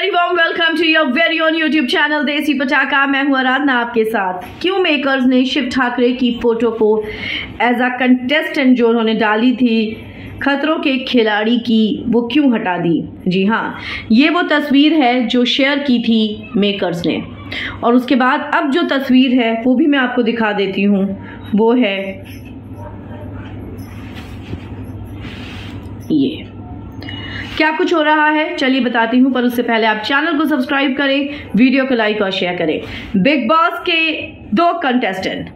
Very warm welcome to your very own YouTube channel Desi Patakha मैं हूँ आराधना आपके साथ। क्यों मेकर्स ने शिव ठाकरे की फ़ोटो को एज अ कंटेस्टेंट जो उन्होंने डाली थी, खतरों के खिलाड़ी की, वो क्यों हटा दी? जी हाँ ये वो तस्वीर है जो शेयर की थी मेकर्स ने। और उसके बाद अब जो तस्वीर है, वो भी मैं आपको दिखा देती हूँ। वो है ये। क्या कुछ हो रहा है? चलिए बताती हूँ, पर उससे पहले आप चैनल को सब्सक्राइब करें, वीडियो को लाइक और शेयर करें। बिग बॉस के दो कंटेस्टेंट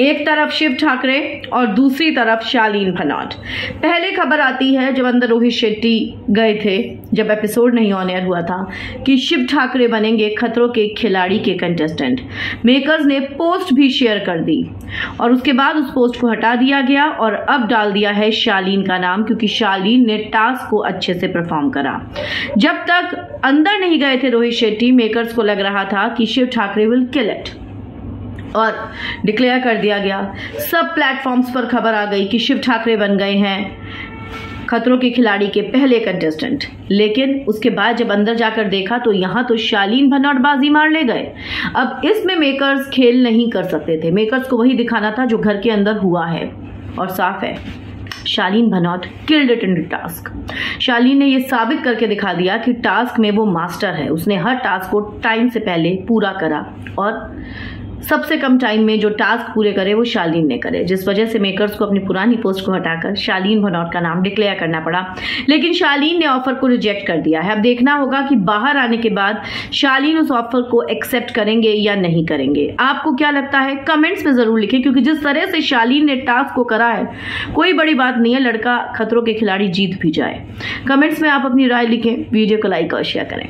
एक तरफ़ शिव ठाकरे और दूसरी तरफ़ शालीन भनौट। पहले खबर आती है जब अंदर रोहित शेट्टी गए थे, जब एपिसोड नहीं ऑन एयर हुआ था, कि शिव ठाकरे बनेंगे खतरों के खिलाड़ी के कंटेस्टेंट मेकर्स ने पोस्ट भी शेयर कर दी और उसके बाद उस पोस्ट को हटा दिया गया और अब डाल दिया है शालीन का नाम, क्योंकि शालीन ने टास्क को अच्छे से परफॉर्म करा। जब तक अंदर नहीं गए थे रोहित शेट्टी मेकर्स को लग रहा था कि Shiv Thakare will kill it और डिक्लेयर कर दिया गया। सब प्लेटफॉर्म्स पर खबर आ गई कि शिव ठाकरे बन गए हैं। खतरों के खिलाड़ी के पहले कंटेस्टेंट लेकिन उसके बाद जब अंदर जाकर देखा तो यहाँ तो शालीन भनौट बाजी मार ले गए। अब इसमें मेकर्स खेल नहीं कर सकते थे। मेकर्स को वही दिखाना था जो घर के अंदर हुआ है। और साफ़ है, Shalin Bhanot killed it in task Shalin ने यह साबित करके दिखा दिया कि टास्क में वो मास्टर है। उसने हर टास्क को टाइम से पहले पूरा करा। और सबसे कम टाइम में जो टास्क पूरे करे वो शालीन ने करे, जिस वजह से मेकर्स को अपनी पुरानी पोस्ट को हटाकर शालीन भनौट का नाम डिक्लेयर करना पड़ा। लेकिन शालीन ने ऑफ़र को रिजेक्ट कर दिया है। अब देखना होगा कि बाहर आने के बाद शालीन उस ऑफ़र को एक्सेप्ट करेंगे या नहीं करेंगे। आपको क्या लगता है? कमेंट्स में ज़रूर लिखें, क्योंकि जिस तरह से शालीन ने टास्क को करा है, कोई बड़ी बात नहीं है, लड़का खतरों के खिलाड़ी जीत भी जाए। कमेंट्स में आप अपनी राय लिखें वीडियो को लाइक और शेयर करें।